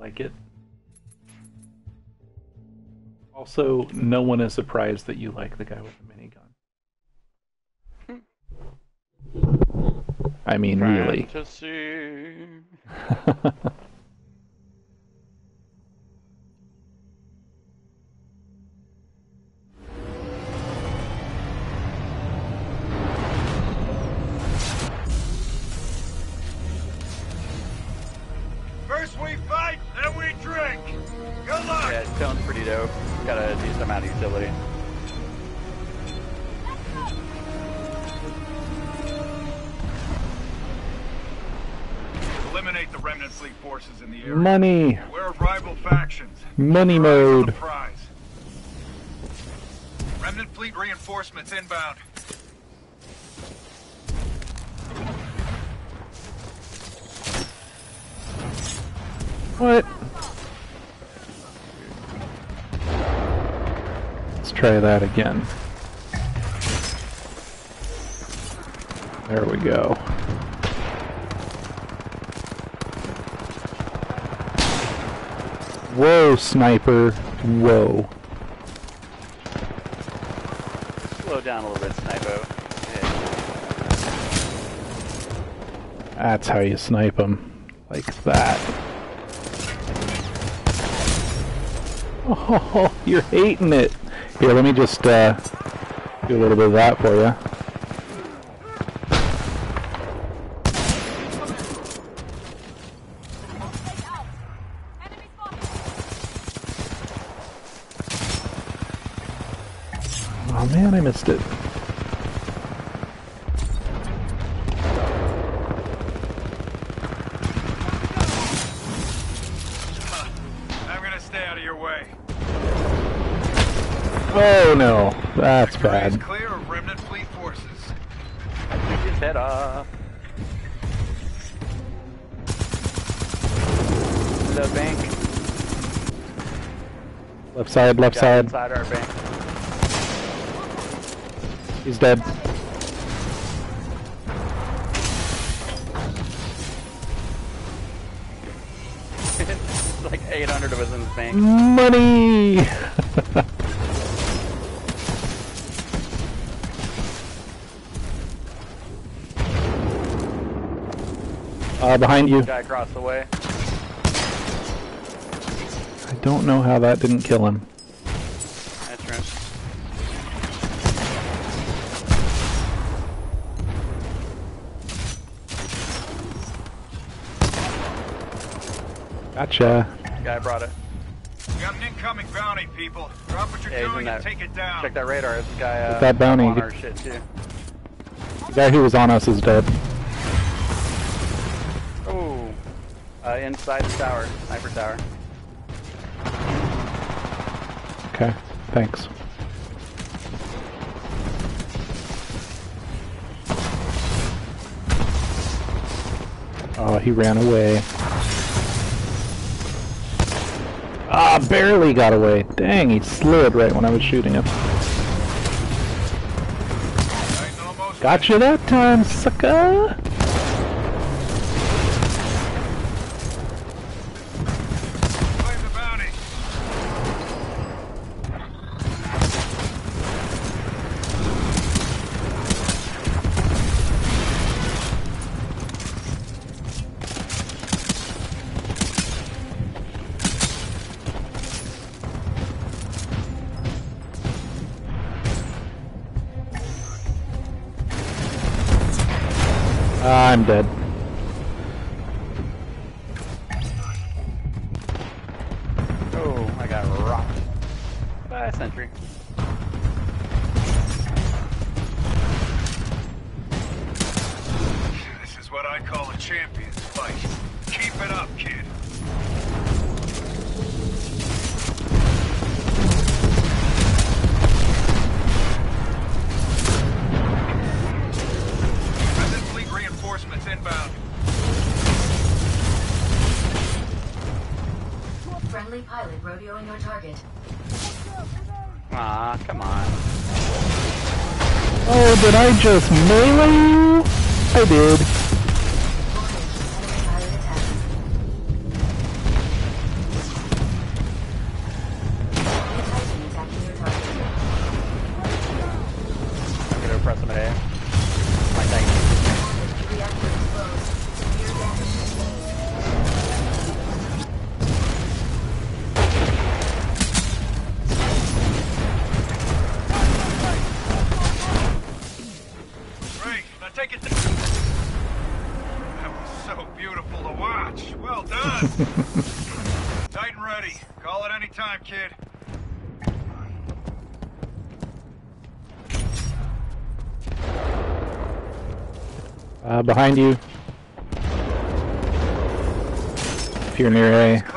like it. Also, no one is surprised that you like the guy with the minigun. I mean, really. luck. Sounds pretty dope. Got a decent amount of utility. Eliminate the remnant fleet forces in the area. Money! We're rival factions. Money Your eyes on the mode. prize. Remnant fleet reinforcements inbound. What? Let's try that again. There we go. Whoa, sniper. Whoa. Slow down a little bit, Snipo. Yeah. That's how you snipe them. Like that. Oh, you're hating it. Here, let me just uh, do a little bit of that for you. Oh man, I missed it. Oh no, that's bad. clear of remnant fleet forces. Took his head off. The bank. Left side, left side. Inside our bank. He's dead. like 800 of us in this bank. Money! uh, behind you. Guy across the way. I don't know how that didn't kill him. That's right. Gotcha. Guy brought it. We got an incoming bounty, people. Drop what you're Yeah, doing and that. take it down. Check that radar. This guy uh, that bounty. on our shit too. The guy who was on us is dead. Uh, inside the tower, sniper tower. Okay, thanks. Oh, he ran away. Ah, barely got away. Dang, he slid right when I was shooting him. Gotcha that time, sucker! I'm dead. Just melee you? I did. Behind you. If you're near A.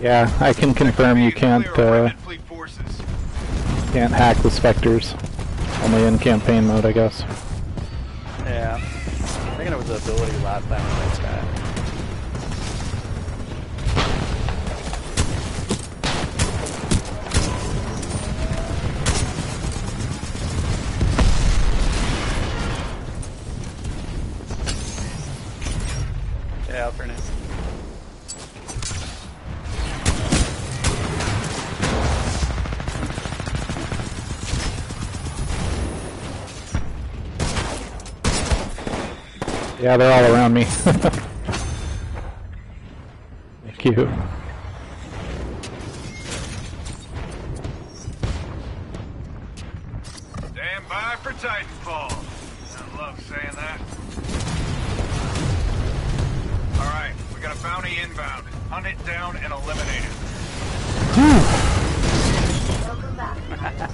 Yeah, I can confirm you can't uh, remnant fleet forces. can't hack the specters. Only in campaign mode, I guess. Yeah. I think it was the ability last time we played that. Yeah, they're all around me. Thank you. Stand by for Titanfall. I love saying that. Alright, we got a bounty inbound. Hunt it down and eliminate it. Welcome back.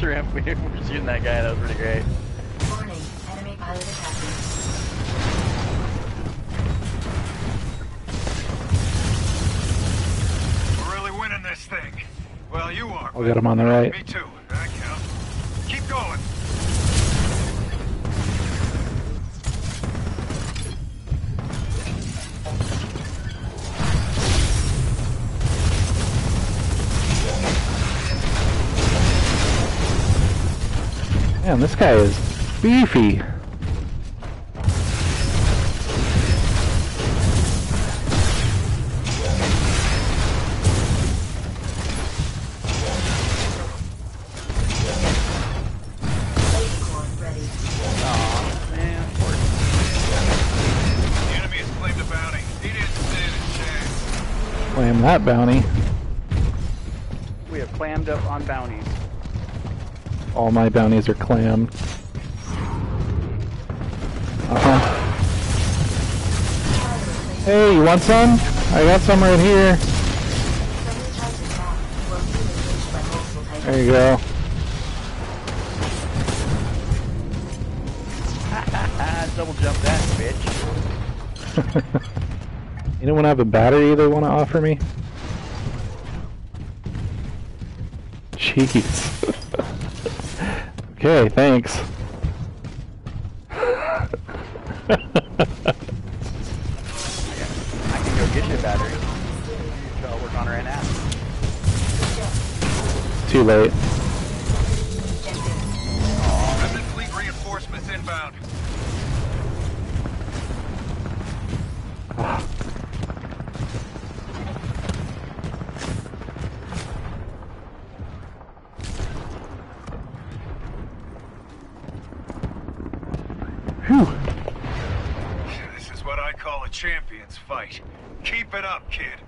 Shrimp, we were shooting that guy, that was pretty great. Well, you are. I'll get him on the right. Me too. That counts. Keep going. Man, this guy is beefy. Bounty. We have clammed up on bounties. All my bounties are clammed. Uh-huh. Hey, you want some? I got some right here. Friendly Titan back. While being engaged by multiple Titans. There you go. Double jump that, bitch. Anyone have a battery they want to offer me? Jeez. okay, thanks. I can go get you a battery. So I'll work on right now. Too late. Remnant fleet reinforcements inbound. A champion's fight. Keep it up, kid.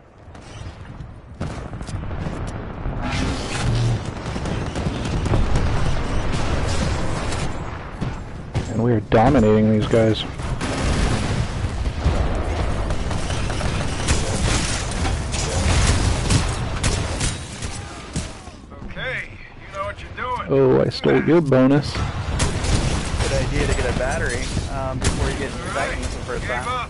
And we are dominating these guys. Okay, you know what you're doing. Oh, I stole your bonus. Good idea to get a battery um, before you get All back right, in the first gave time. up.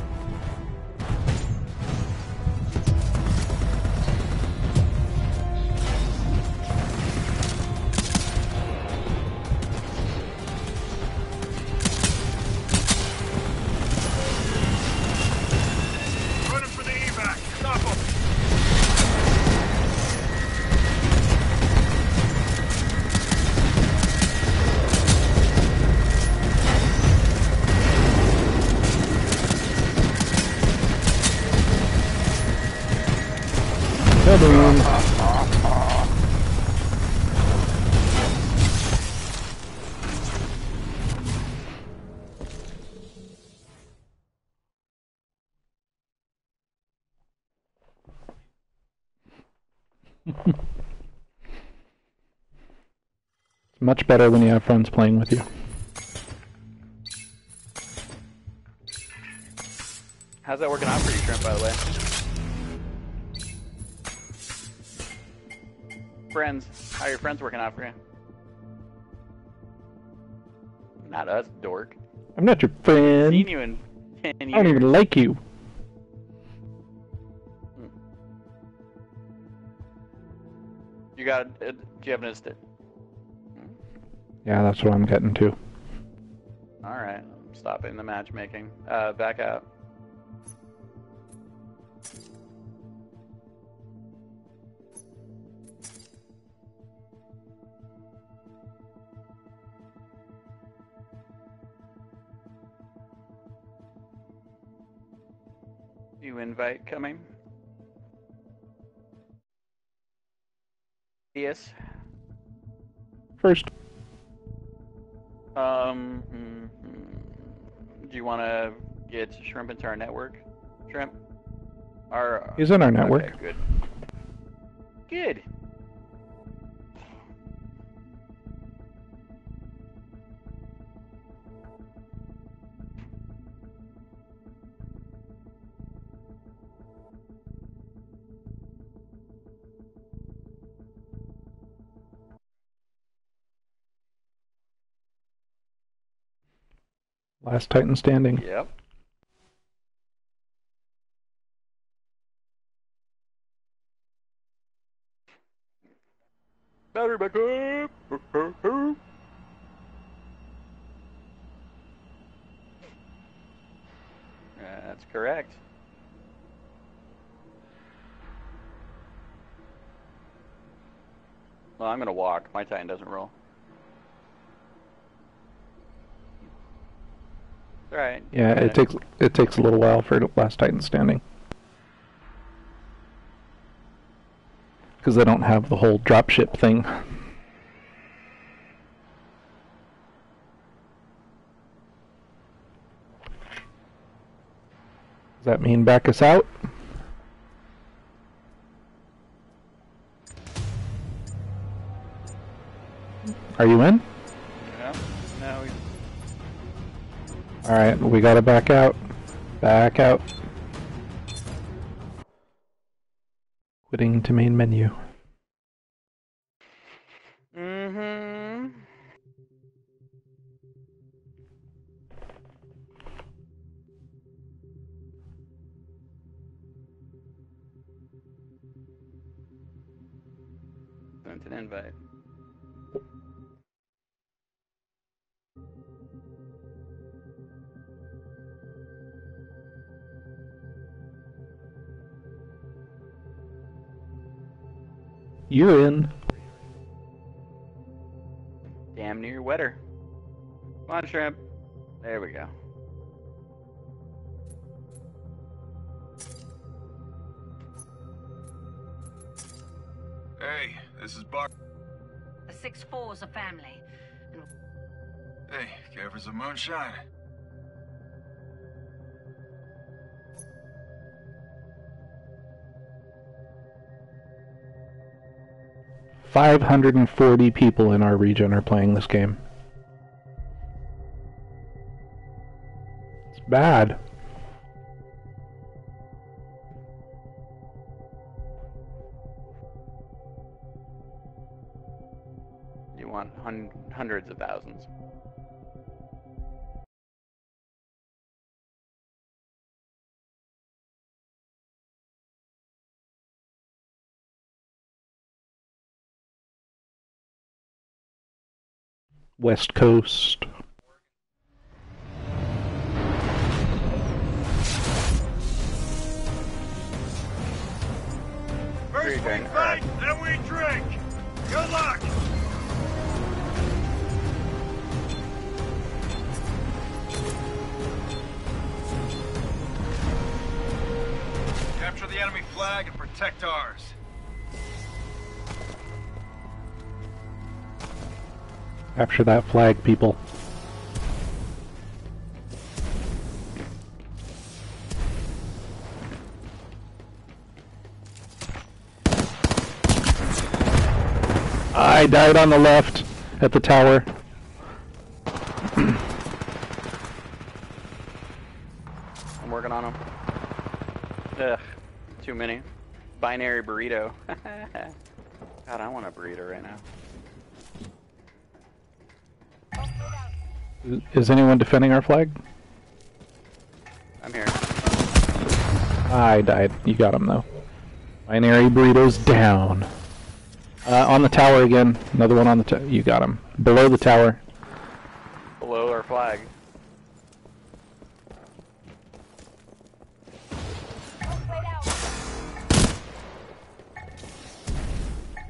much better when you have friends playing with you. How's that working out for you, Shrimp, by the way? Friends. How are your friends working out for you? Not us, dork. I'm not your friend. Seen you in 10 years. I don't even like you. You got, uh, do you have an instant? Yeah, that's what I'm getting to. Alright, I'm stopping the matchmaking. Uh, back out. You invite coming? Yes. First, Um, mm, mm, do you want to get Shrimp into our network? Shrimp? Our, he's in our network. Okay, good. Good. Last Titan standing. Yep. Battery backup. That's correct. Well, I'm gonna walk. My Titan doesn't roll. It's alright. Yeah, it takes it takes a little while for Last Titan standing. Because they don't have the whole dropship thing. Does that mean back us out? Are you in? Alright, we gotta back out. Back out. Quitting to main menu. You're in. Damn near wetter. Come on, shrimp. There we go. Hey, this is Bar. The six four's a family. Hey, care for some moonshine? Five hundred and forty people in our region are playing this game. It's bad. You want hun- hundreds of thousands. West Coast. First we fight, then we drink. Good luck. Capture the enemy flag and protect ours. Capture that flag, people. I died on the left at the tower. I'm working on them. Ugh, too many. Binary burrito. God, I want a burrito right now. Is anyone defending our flag? I'm here. I died. You got him though. Binary burritos down. Uh, on the tower again. Another one on the tower. You got him. Below the tower. Below our flag.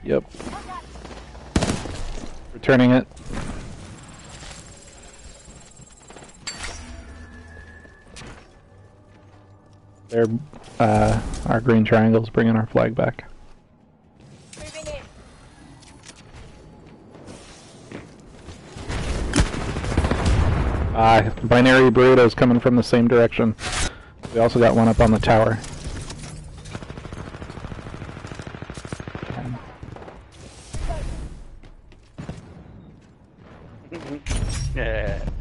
Yep. Returning it. There, uh, our green triangle's bringing our flag back. Ah, binary burritos coming from the same direction. We also got one up on the tower. Yeah. Enemy down.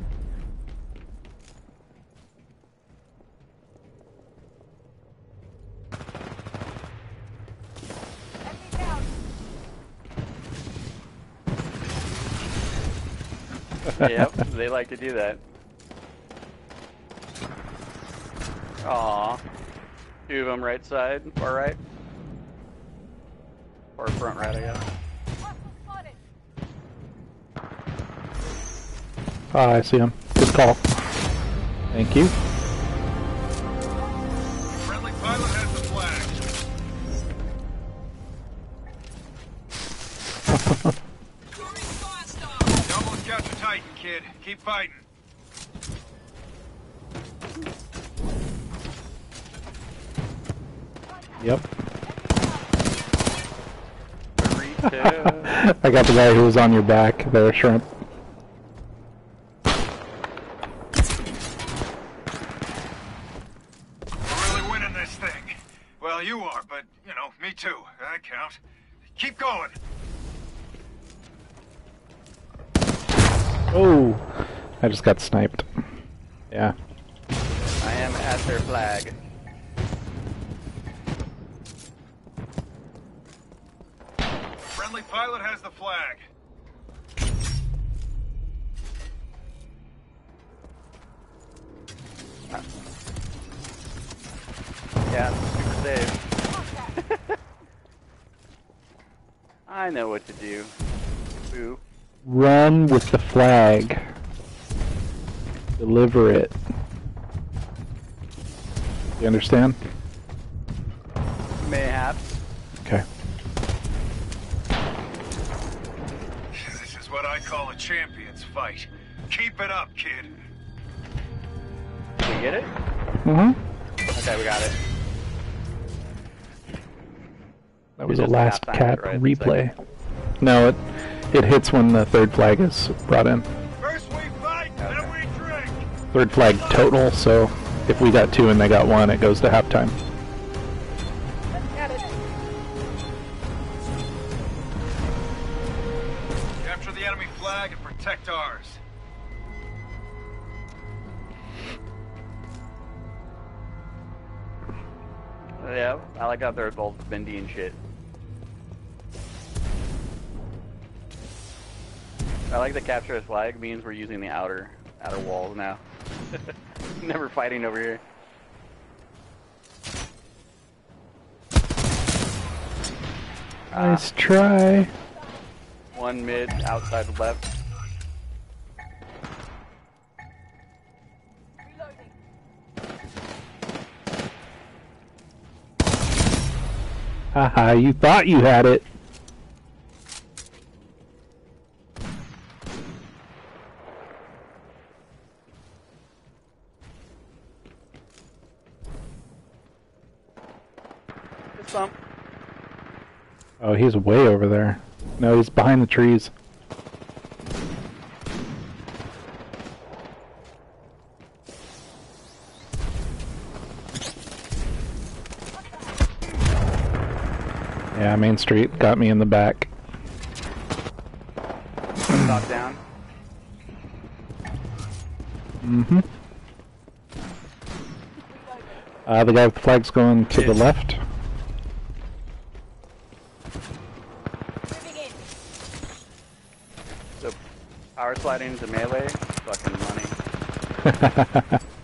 yep, they like to do that. Aw. Two of them right side, far right. Or front right, I guess. Ah, I see him. Good call. Thank you. Guy who was on your back there, shrimp. We're really winning this thing. Well, you are, but, you know, me too. That counts. Keep going. Oh, I just got sniped. Yeah. I am at their flag. Pilot has the flag. Yeah, super safe. I know what to do. Boo. Run with the flag. Deliver it. You understand? Keep it up, kid. Did we get it? Mm-hmm. Okay, we got it. That was You a last half-timed cat right? replay. No, it it hits when the third flag is brought in. First we fight, then we drink. Third flag total, so if we got two and they got one, it goes to halftime. Yeah, I like how they're both bendy and shit. I like the capture the flag means we're using the outer outer walls now. Never fighting over here. Ah, Nice try. one mid, outside left. Haha, you thought you had it. Oh, he's way over there. No, he's behind the trees. Main Street got me in the back. Stop down. Mm-hmm. Uh, the guy with the flag's going to the left. So, power sliding to melee, fucking money.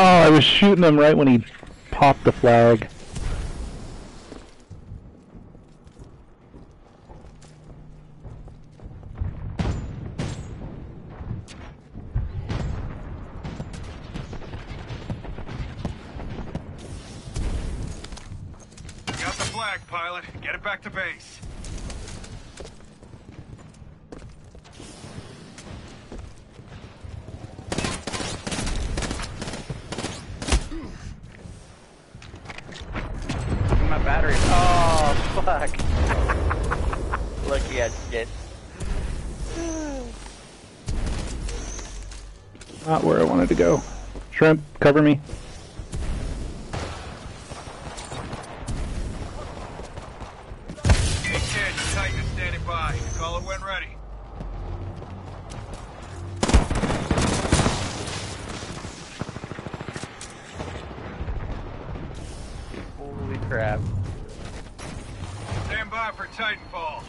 Oh, I was shooting him right when he popped the flag. By for Titanfall.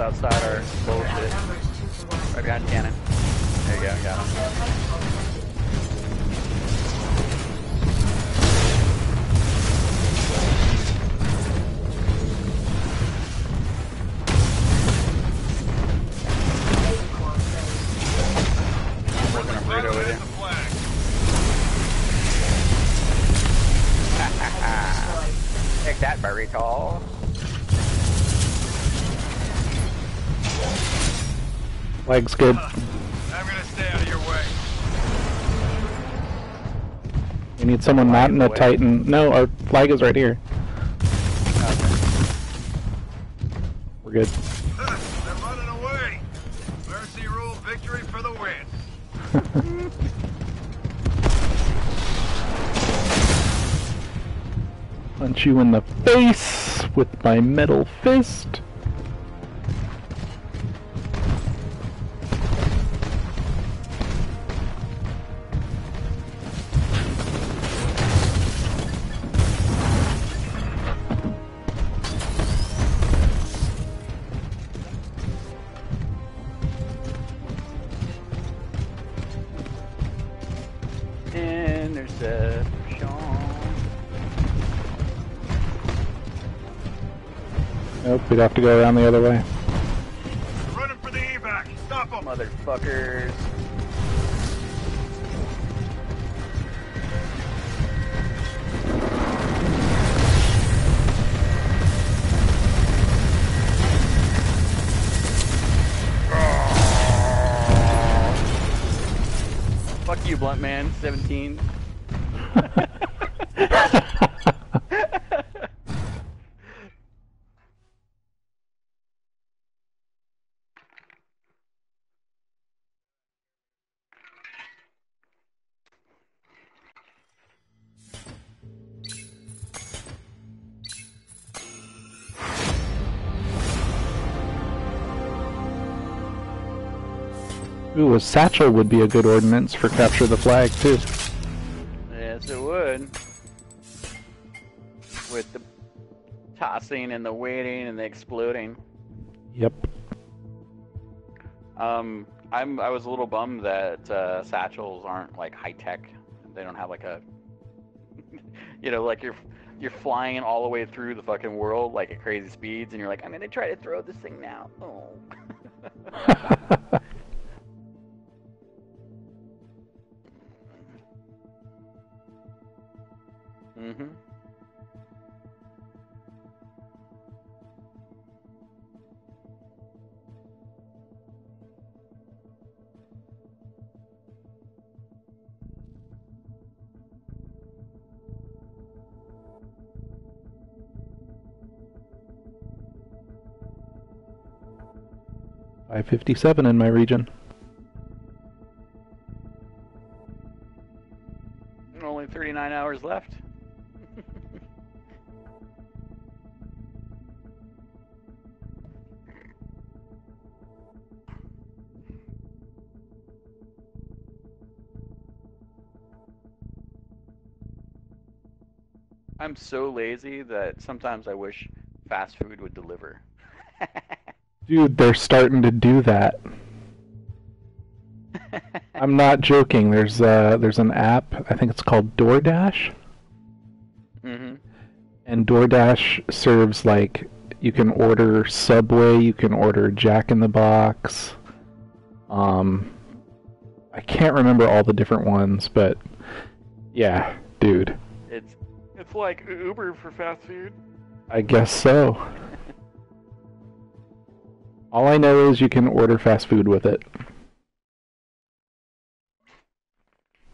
Outside are bullshit. Outnumbered two Flag's good. I'm gonna stay out of your way. We need someone not in a. Titan. No, our flag is right here. We're good. They're running away. Mercy rule victory for the win. Punch you in the face with my metal fist. We'd have to go around the other way. They're running for the evac. Stop them. Motherfuckers. Fuck you, Blunt Man. 17. Ooh, a satchel would be a good ordnance for capture the flag too. Yes, it would. With the tossing and the waiting and the exploding. Yep. Um, I'm I was a little bummed that uh, satchels aren't like high tech. They don't have like a, you know, like you're you're flying all the way through the fucking world like at crazy speeds, and you're like, I'm gonna try to throw this thing now. Oh. 557 in my region. Only 39 hours left. I'm so lazy that sometimes I wish fast food would deliver. Dude, they're starting to do that. I'm not joking. There's uh there's an app. I think it's called DoorDash, hmm and DoorDash serves like you can order Subway, you can order Jack in the Box. Um, I can't remember all the different ones, but yeah, dude, It's it's like Uber for fast food. I guess so. All I know is you can order fast food with it.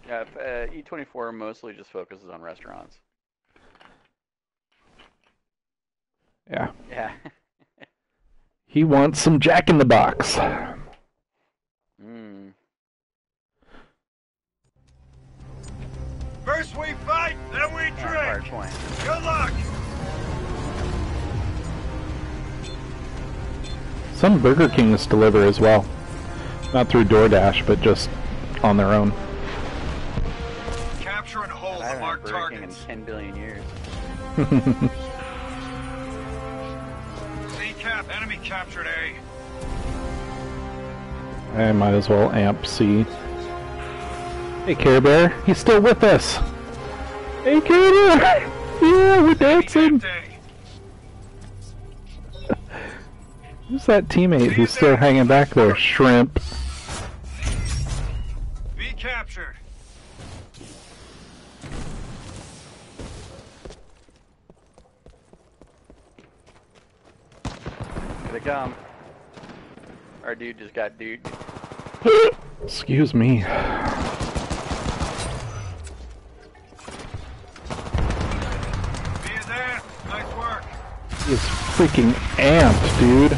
Yeah, uh, Eat24 mostly just focuses on restaurants. Yeah. Yeah. He wants some Jack in the Box. mm. First we fight, then we drink. point. Good luck. Some Burger Kings deliver as well. Not through DoorDash, but just on their own. Capture and hold I the haven't had marked Burger King in targets. 10 billion years. C cap, enemy captured A. I might as well amp C. Hey Care Bear, he's still with us. Hey Care Bear! Yeah, we're dancing. Who's that teammate who's still hanging back there? Shrimp. Be captured. Here they come. Our dude just got dude. Excuse me. B is in. Nice work. He is freaking amped, dude.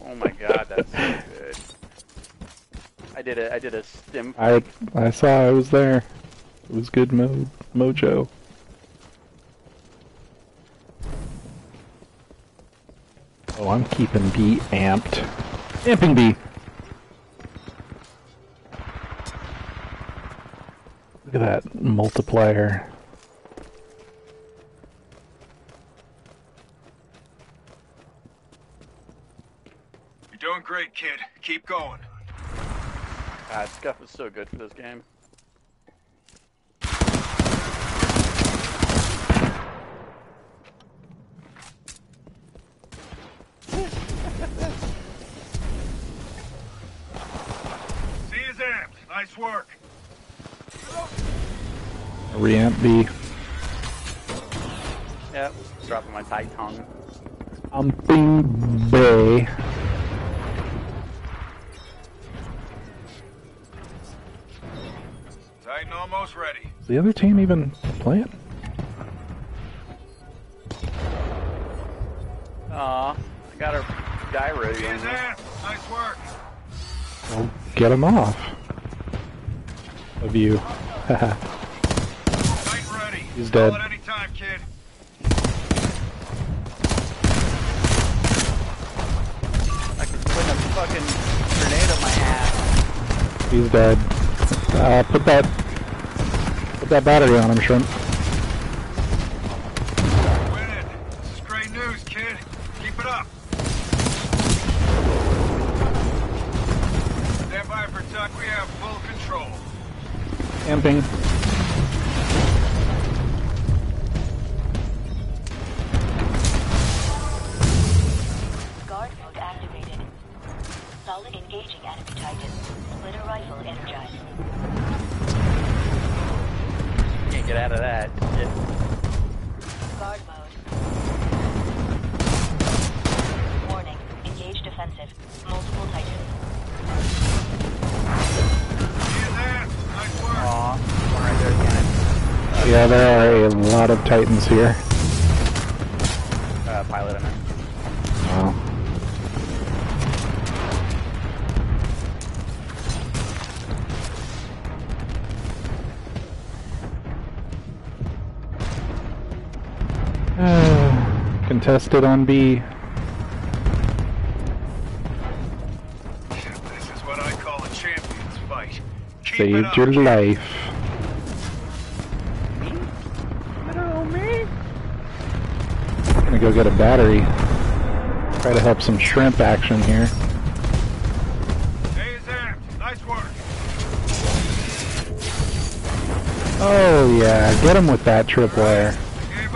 Oh my god, that's so good. I did a I did a stim I I saw I was there. It was good mo mojo. Oh, I'm keeping B amped. Amping B. Look at that multiplier. You're doing great, kid. Keep going. God, Scuff is so good for this game. C is amped. Nice work. Reamp B. Yep, dropping my tight tongue. the other team even play it? Aw, I got a gyro in there. Nice work. Well, get him off of you. He's dead. He's dead. Uh, put that put that battery on him, shrimp. Winning. This is great news, kid. Keep it up. Stand by for Tuck. We have full control. Camping. Titans here. Uh, pilot in it. Wow. Contested on B. This is what I call a champion's fight. Keep Saved your life. Go get a battery. Try to help some shrimp action here. Nice work. Oh yeah, get him with that tripwire.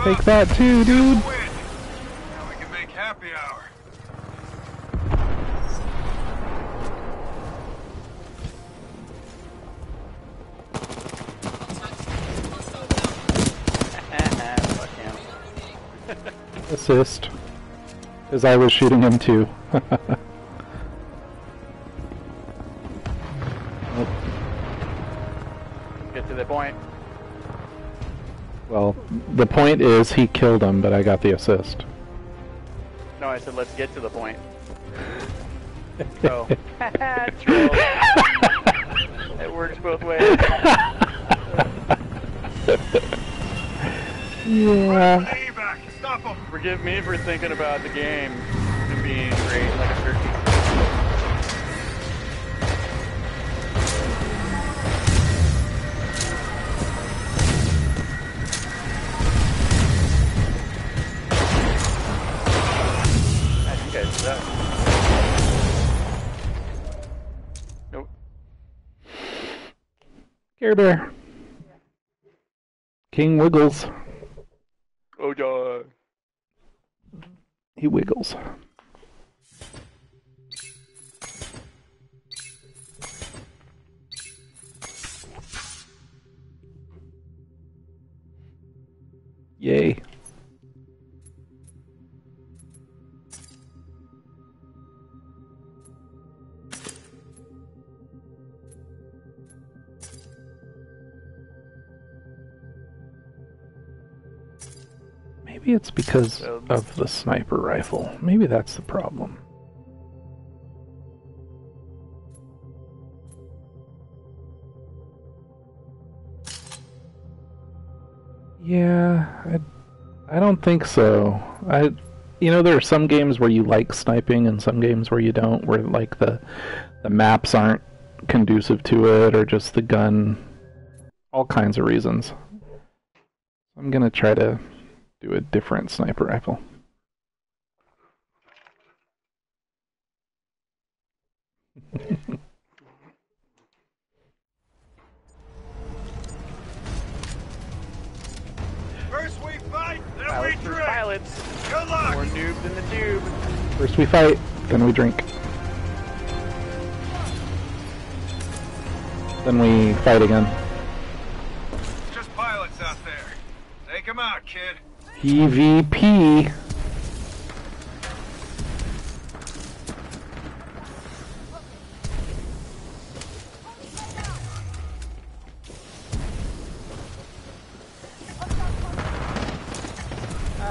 Take that too, dude. Assist. Because I was shooting him too. Get to the point. well, the point is he killed him, but I got the assist. No, I said let's get to the point. Oh. Troll. It works both ways. yeah. Stop him. Forgive me for thinking about the game and being great like a turkey. God, you guys suck. Nope. Care Bear. King wiggles. Oh, God. He wiggles. Yay. Maybe it's because of the sniper rifle. Maybe that's the problem. Yeah, I, I don't think so. I, you know, there are some games where you like sniping and some games where you don't, where like the the maps aren't conducive to it, or just the gun, all kinds of reasons. I'm gonna try to do a different sniper rifle. First we fight, then Pilots we drink. pilots. Good luck. More noobs in the tube. First we fight, then we drink. Then we fight again. Just pilots out there. Take him out, kid. PvP.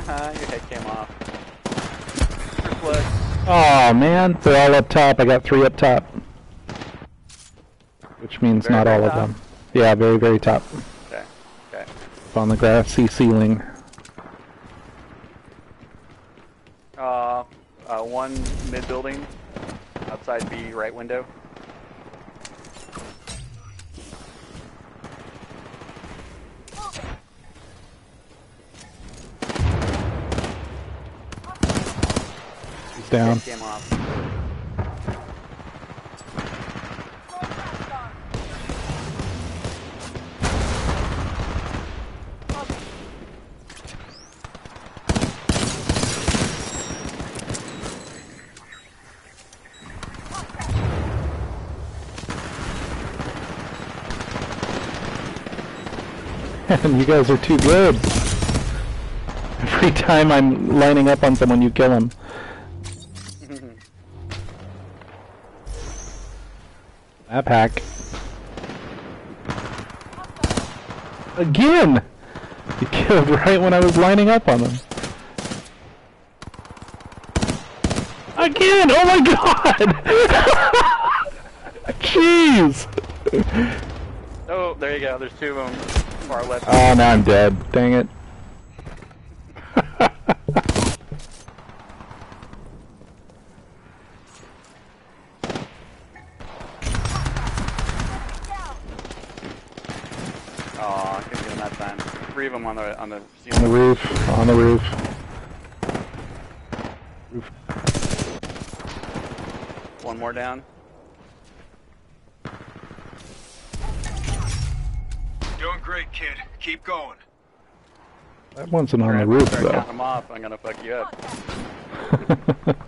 Your head came off. Oh man, they're all up top. I got three up top. Which means Very, not all of them. Yeah, very, very top. Okay, okay. Up on the grassy ceiling. mid building, outside B right window. He's down. Came off. And you guys are too good. Every time I'm lining up on someone, you kill them. Map hack. Again! You killed right when I was lining up on them. Again! Oh my god! Jeez! Oh, there you go. There's two of them. Far left. Oh, now I'm dead. Dang it. Oh, I couldn't get him that time. Three of them on the on the On the roof. On the roof. Roof. One more down. Great, kid. Keep going. That wasn't on the Start- roof, start though. counting them off. I'm gonna fuck you up.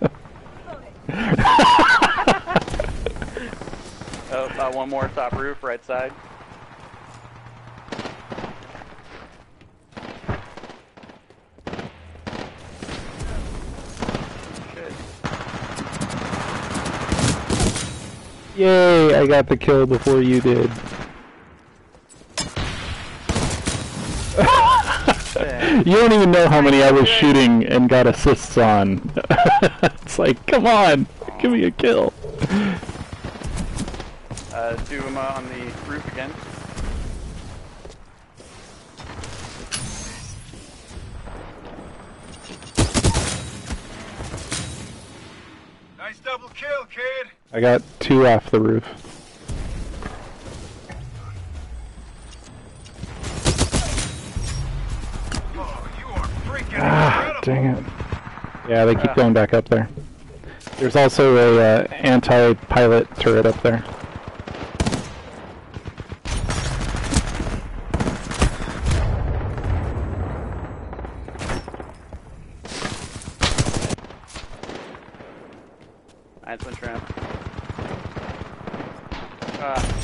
Oh, uh, one more top roof, right side. Yay, I got the kill before you did. you don't even know how many I was shooting and got assists on. it's like, come on, give me a kill. Uh, them uh, on the roof again. Nice double kill, kid. I got two off the roof. Ah, dang it. Yeah, they keep going back up there. There's also a uh, anti-pilot turret up there. Nice one, Tramp. Ah.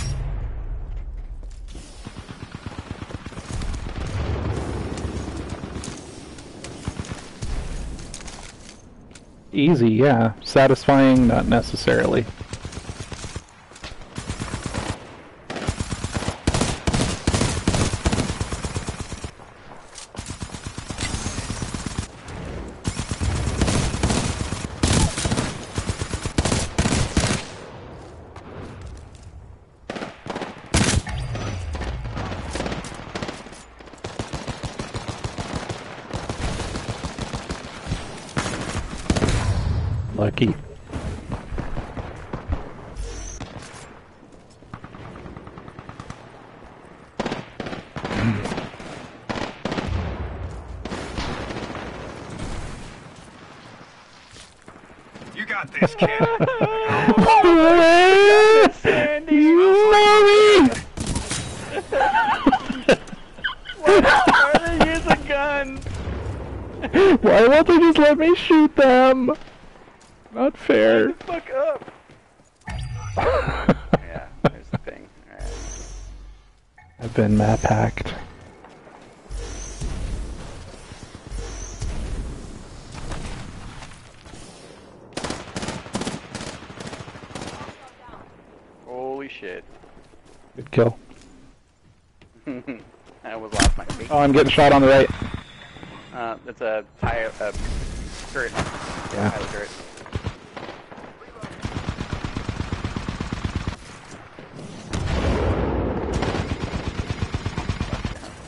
Easy, yeah. Satisfying, not necessarily. Lucky. You got this, kid. Why are they using guns? Why won't they just let me shoot them? Not fair. Fuck up. Yeah, there's the thing. Alright. I've been map hacked. Holy shit. Good kill. I almost lost my feet. Oh, I'm getting shot on the right. Uh, it's a tire, uh, turret. Yeah. Pilot turret.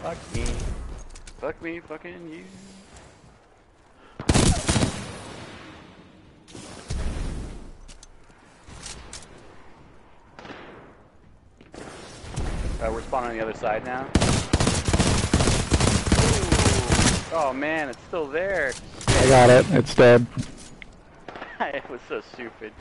Fuck me. Fuck me, fucking you. Uh, we're spawning on the other side now. Ooh. Oh man, it's still there. I got it. It's dead. It was so stupid.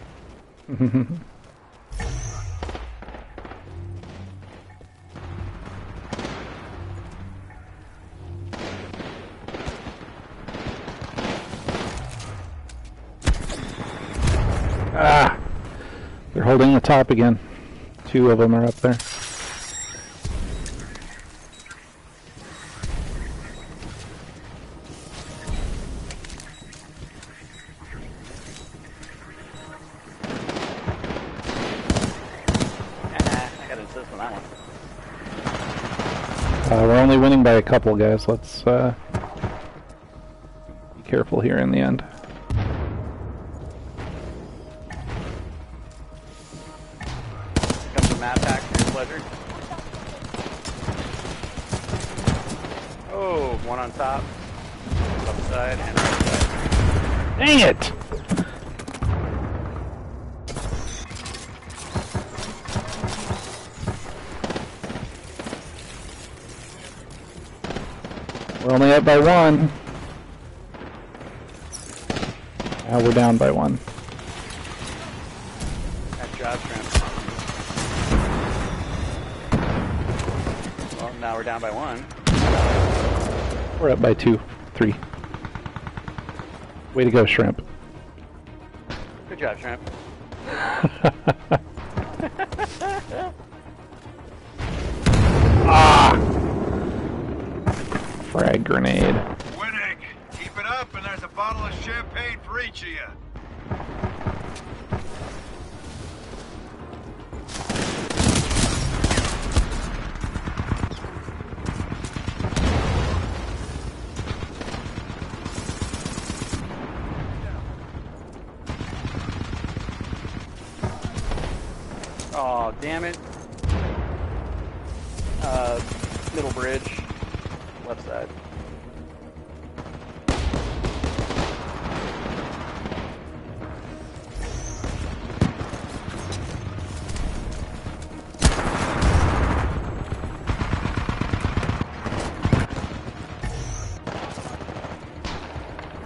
ah! They're holding the top again. Two of them are up there. Ah, I got to insist on that one. Uh, we're only winning by a couple, guys. Let's uh, be careful here in the end. By one. Now we're down by one. Nice job. Well, now we're down by one. We're up by two, three. Way to go, shrimp. Good job, Shrimp. Frag grenade. Winning. Keep it up, and there's a bottle of champagne for each of you.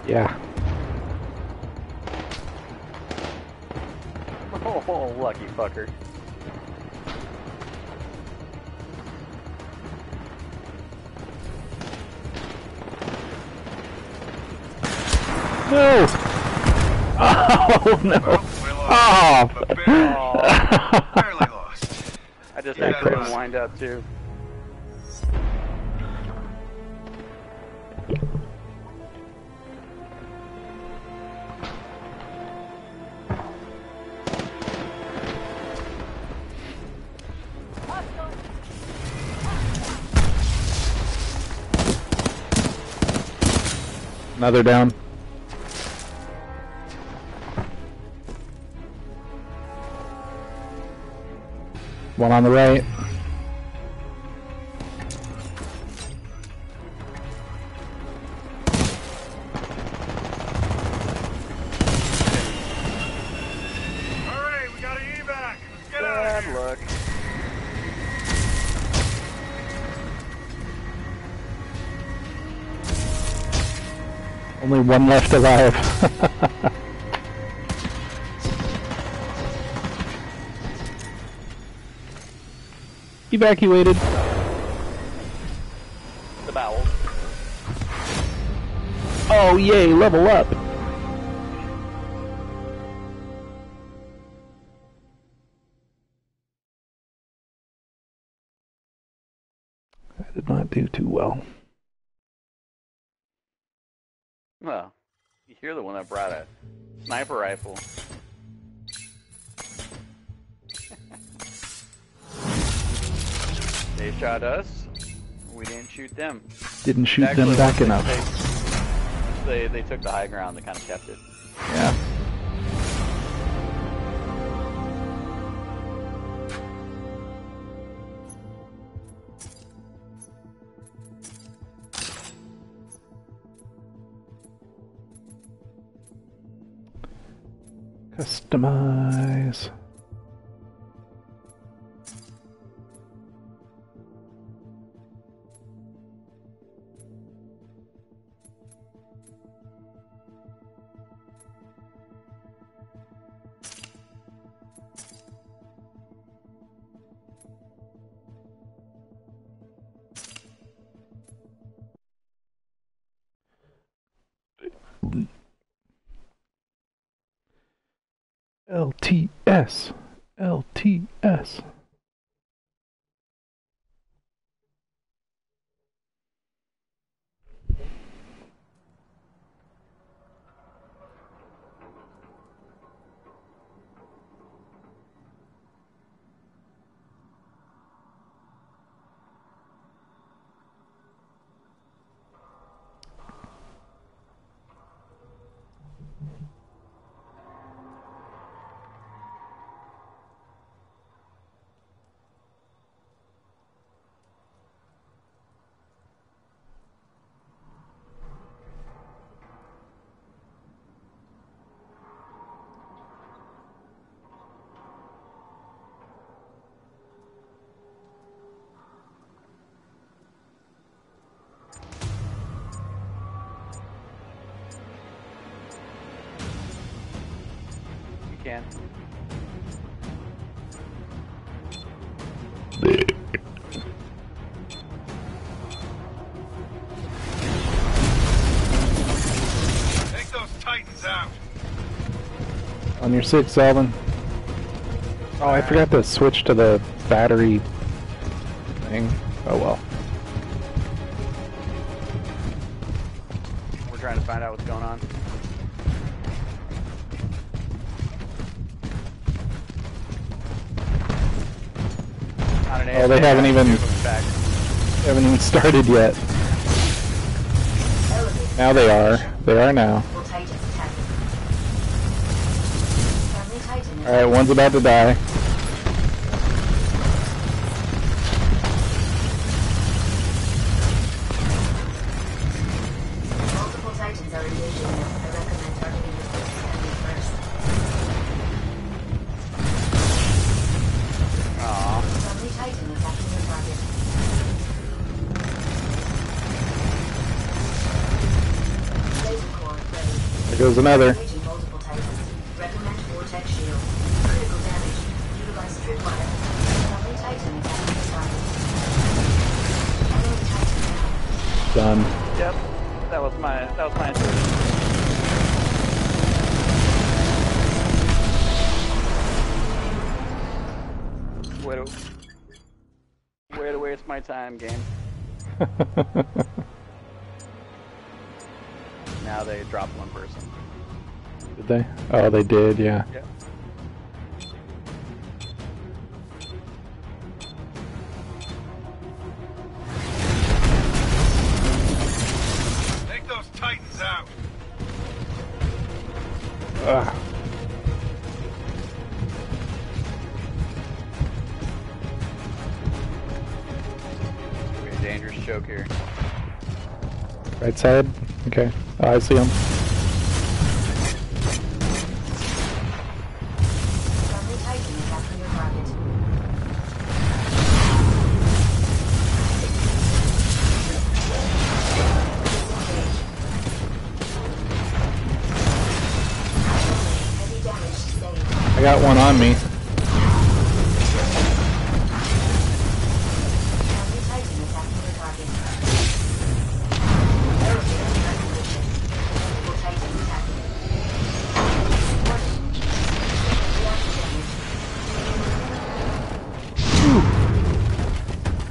Yeah. Oh, lucky fucker. No! Oh no! Well, we Oh! barely, barely lost. I just Yeah, had Craven close. wind up too. Another down. One on the right. One left alive. Evacuated. The bowel. Oh yay, level up. Us. We didn't shoot them. Didn't shoot Actually, them back enough. They, they they took the high ground. They kind of kept it. Yeah. Customize. LTS. You can. Take those titans out. On your six, Alvin. Oh, I forgot to switch to the battery thing. Oh well. We're trying to find out what's going on. Oh, they haven't even- moving Back. Haven't even started yet. Now they are. They are now. Multiple Titans attacking. Friendly Titan is Alright, one's about to die. Another. Did they? Oh, they did, yeah. Yep. Take those titans out. Ugh. Dangerous choke here. Right side? Okay. Oh, I see him. Got one on me.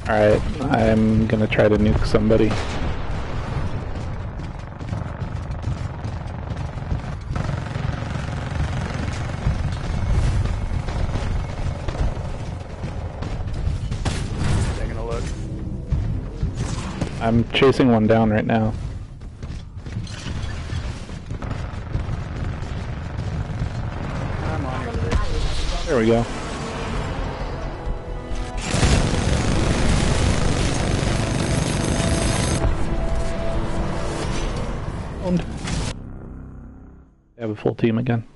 Alright, I'm gonna try to nuke somebody. I'm chasing one down right now. There we go. They have a full team again.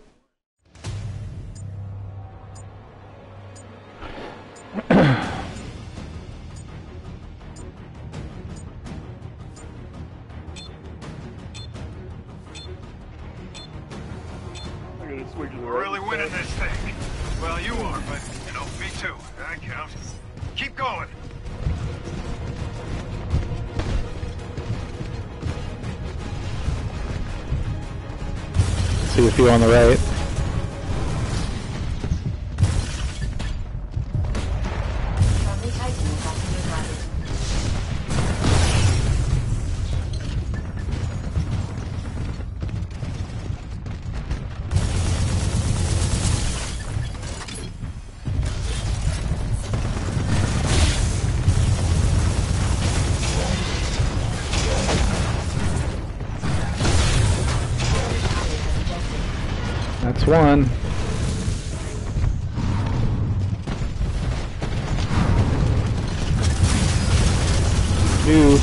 Two.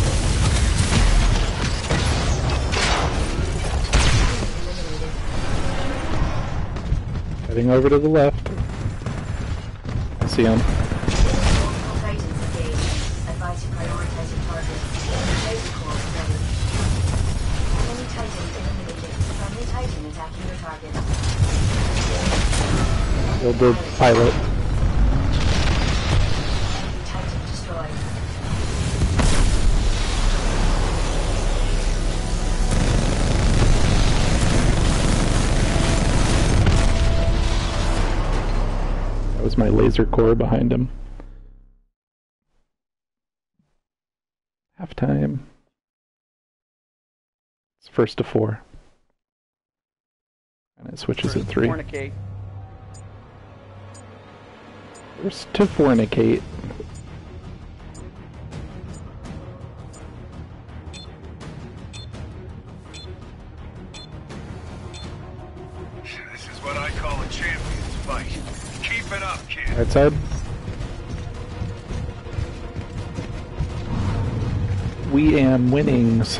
Heading over to the left. I see him. Titan attacking your target. Killed the pilot. My laser core behind him. Halftime. It's first to four. And it switches at three. Fornicate. First to fornicate. We am winnings.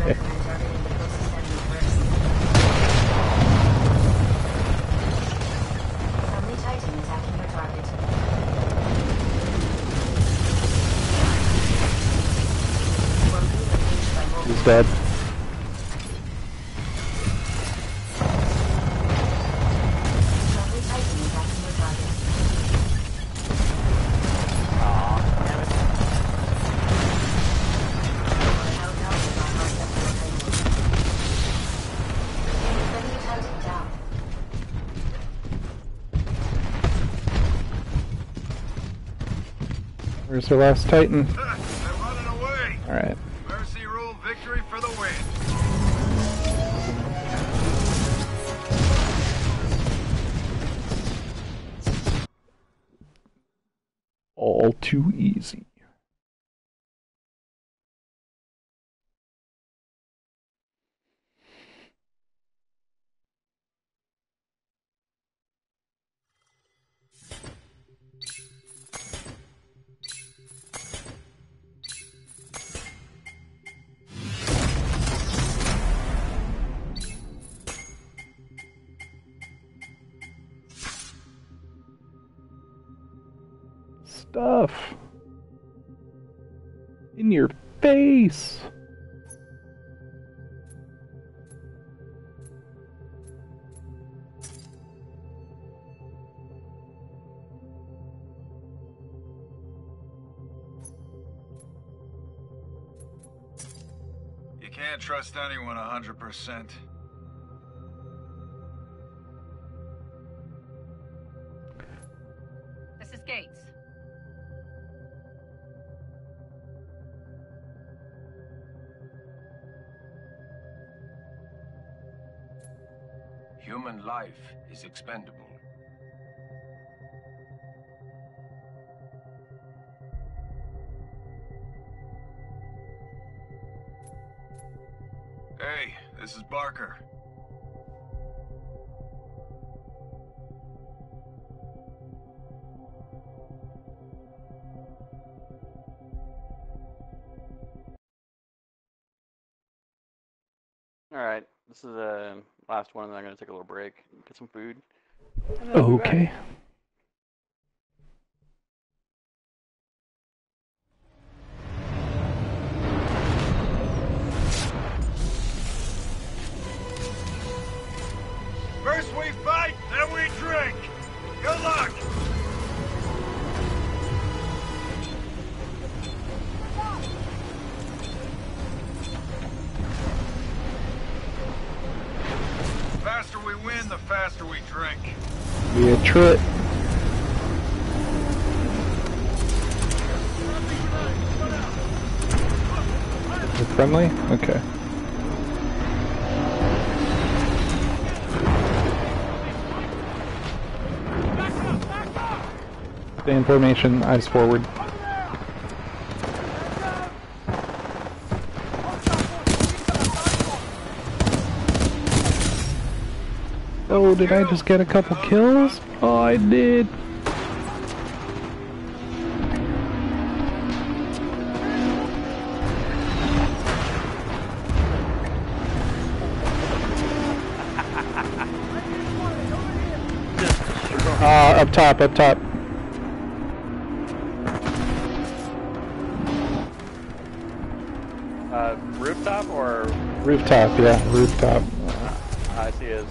Where's the last Titan? Face. You can't trust anyone 100%. Expendable. Hey, this is Barker. Alright, this is the last one, and then I'm gonna take a little break, get some food. Okay. to it. They're friendly? Okay. The information, eyes forward. Oh, did I just get a couple kills? Oh, I did. Ah, up top, up top. Uh, rooftop or Rooftop, yeah, rooftop. I see his.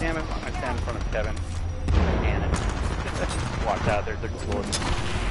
Damn it. I stand in front of Kevin. Damn it. Walked out there, took the bullet.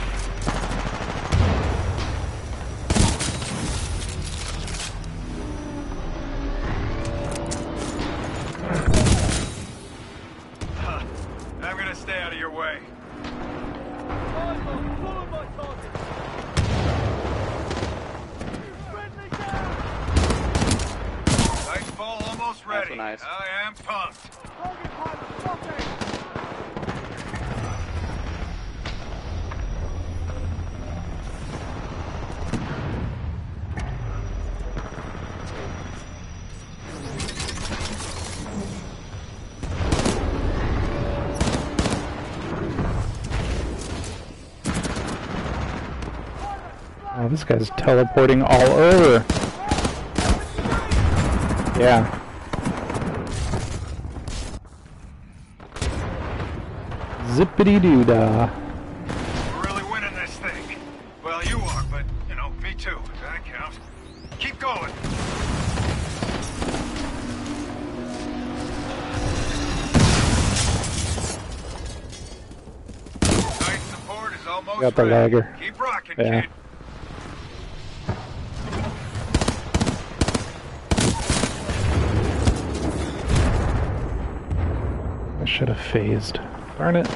Guy's teleporting all over. Yeah. Zippity doo dah. We're really winning this thing. Well, you are, but, you know, me too. That counts. Keep going. Night support is almost Got the ready. lagger. Keep rocking, Yeah. kid. Phased. Darn it.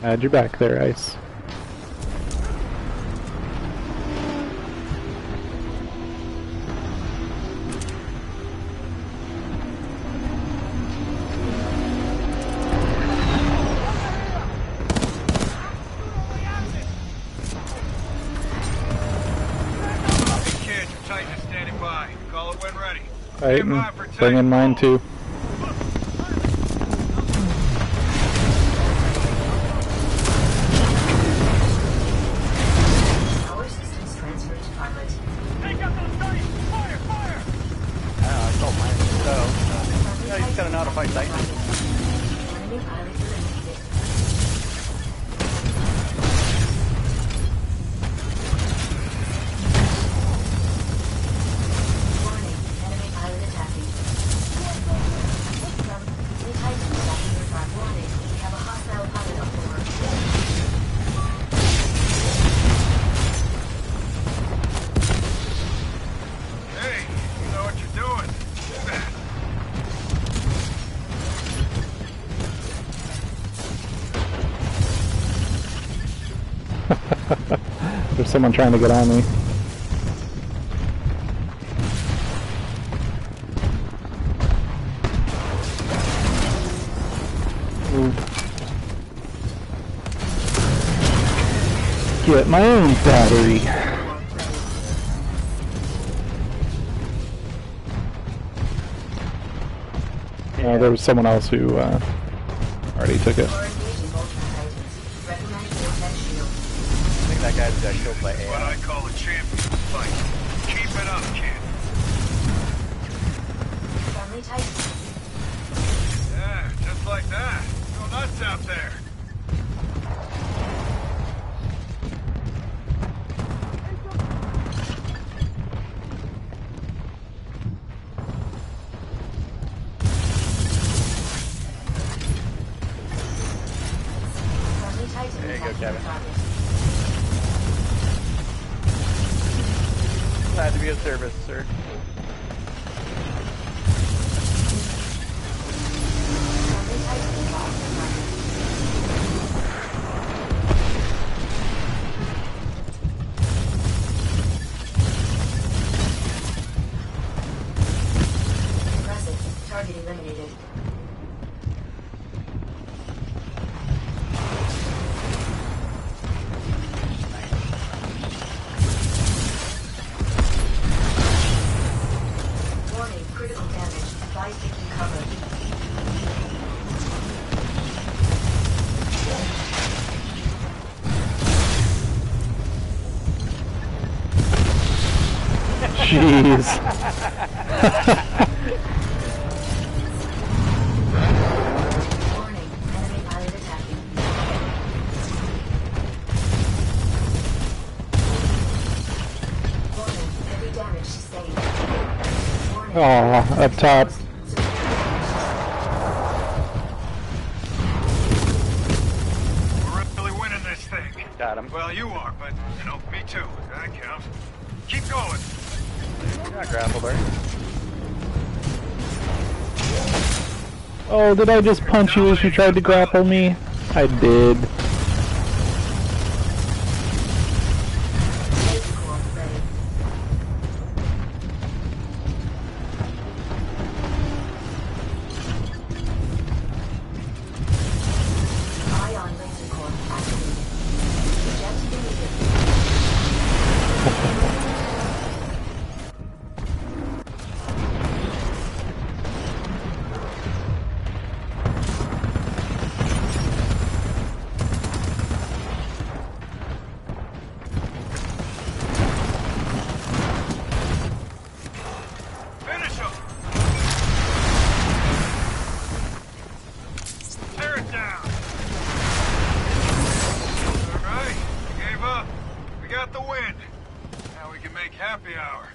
Had your back there, Ice. Alright, by mm, bring in mine too. Someone trying to get on me. Get my own battery. Yeah, there was someone else who uh, already took it. Up top. We're really winning this thing. Got him. Well, you are, but, you know, me too. That counts. Keep going. Got grappled there. Oh, did I just punch you as you tried to grapple me? I did. Got the win. Now we can make happy hour.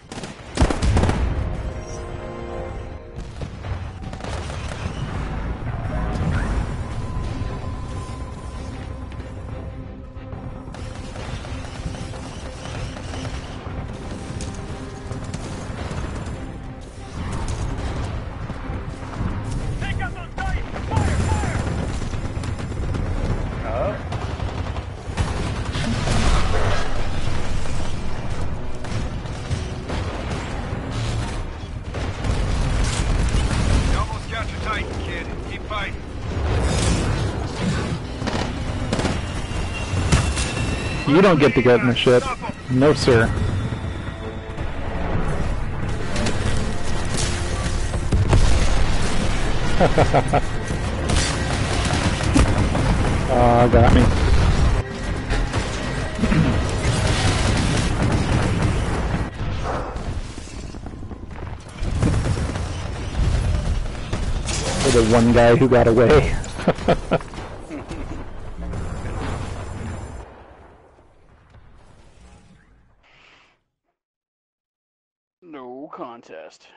You don't get to get in the ship. No, sir. Aw, got me. The one guy who got away. No contest.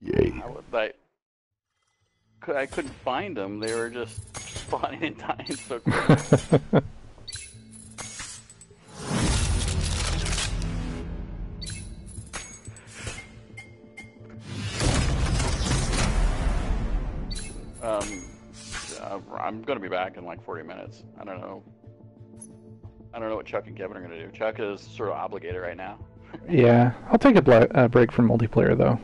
Yay. I would like. I couldn't find them. They were just spawning and dying so quick. um, uh, I'm gonna be back in like 40 minutes. I don't know. I don't know what Chuck and Kevin are gonna do. Chuck is sort of obligated right now. yeah, I'll take a bla- uh, break from multiplayer though.